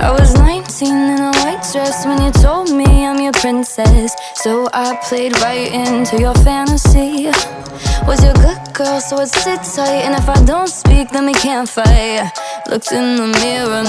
I was 19 in a white dress when you told me I'm your princess. So I played right into your fantasy. Was your good girl, so I sit tight. And if I don't speak, then we can't fight. Looked in the mirror.